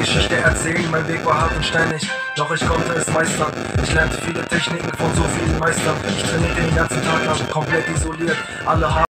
Geschichte erzählen, mein Weg war hart und steinig, doch ich konnte es meistern. Ich lernte viele Techniken von so vielen Meistern. Ich trainierte den ganzen Tag lang, komplett isoliert. Alle haben